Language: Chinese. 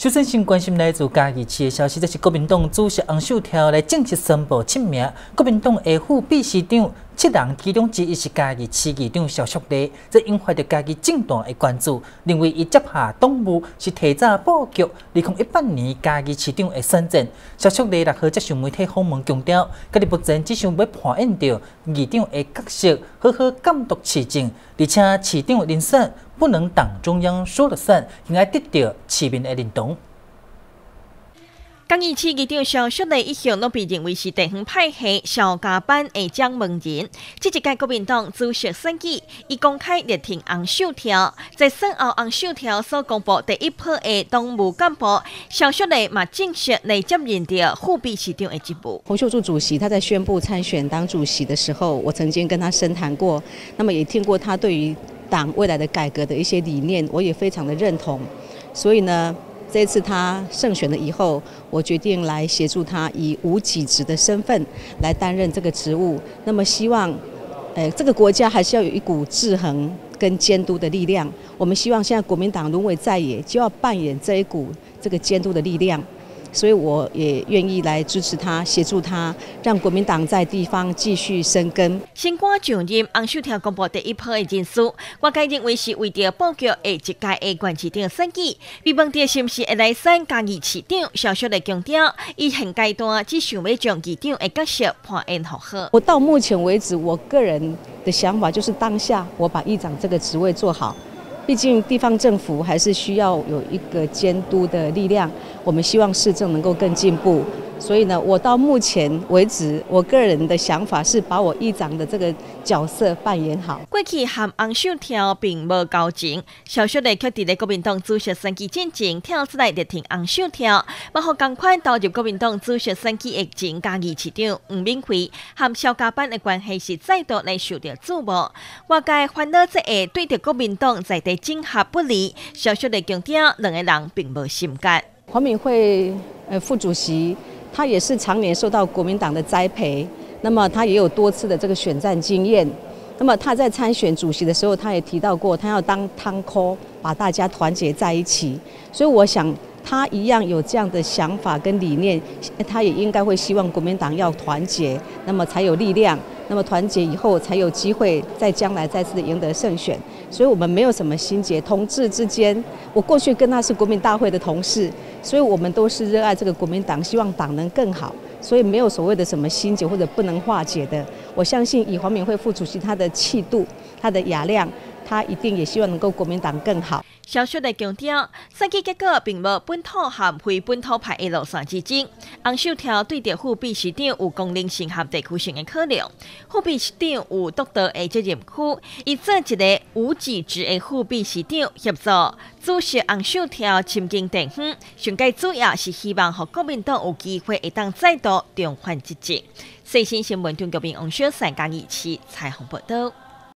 首先，先关心来自嘉义市的消息，这是国民党主席洪秀条来正式宣布签名。国民党的副秘书长七人其中之一是嘉义市议长肖淑丽，这引发着嘉义政党的关注，认为伊接下党务是提早布局二零一八年嘉义市长的选战。肖淑丽六号接受媒体访问强调，家己目前只想要扮演着议长的角色，好好监督市政，而且市长人选。不能党中央说了算，应该得到市民的认同。江义市议长肖淑丽一向拢被认为是地方派系小加班的掌门人。这一届国民党主席选举，伊公开力挺红秀条，在选后红秀条所公布第一批的党务干部，嘛正式来接任的副秘书长的职务。洪秀柱主席他在宣布参选当主席的时候，我曾经跟他深谈过，那么也听过他对于。党未来的改革的一些理念，我也非常的认同。所以呢，这次他胜选了以后，我决定来协助他以无己职的身份来担任这个职务。那么希望，呃，这个国家还是要有一股制衡跟监督的力量。我们希望现在国民党沦为在野，就要扮演这一股这个监督的力量。所以我也愿意来支持他，协助他，让国民党在地方继续生根。新官上任，洪秀条公布第一批的人数，我个认为是为着布局下一届的县市长选举。被问到是不是会来选嘉义市长，小小的强调，伊现阶段只想要将市长的角色判演好好。我到目前为止，我个人的想法就是当下我把议长这个职位做好。毕竟地方政府还是需要有一个监督的力量，我们希望市政能够更进步。所以呢，我到目前为止，我个人的想法是把我议长的这个角色扮演好。过去和红秀条并无交情，小小的却伫咧国民党主席选举进程跳出来力挺红秀条，然后赶快投入国民党主席选举疫情嘉义市长吴明辉和肖家班的关系是再度来受到注目。外界烦恼这下对着国民党在地整合不利，小小的强调两个人并无心结。黄敏惠呃副主席。他也是常年受到国民党的栽培，那么他也有多次的这个选战经验。那么他在参选主席的时候，他也提到过，他要当汤科，把大家团结在一起。所以我想，他一样有这样的想法跟理念，他也应该会希望国民党要团结，那么才有力量。那么团结以后，才有机会在将来再次赢得胜选。所以我们没有什么心结，同志之间，我过去跟他是国民大会的同事，所以我们都是热爱这个国民党，希望党能更好，所以没有所谓的什么心结或者不能化解的。我相信以黄敏惠副主席他的气度，他的雅量。他一定也希望能够国民党更好。消息的强调，选举结果并无本土和非本土派的路线之争。洪秀条对着副秘书长有功能性和地区性的考量，副秘书长有独特的责任区，以做一个无己职的副秘书长协助主席洪秀条亲近地方。上届主要是希望和国民党有机会一当再度重返执政。最新新闻中国民洪秀三加二七彩虹报道。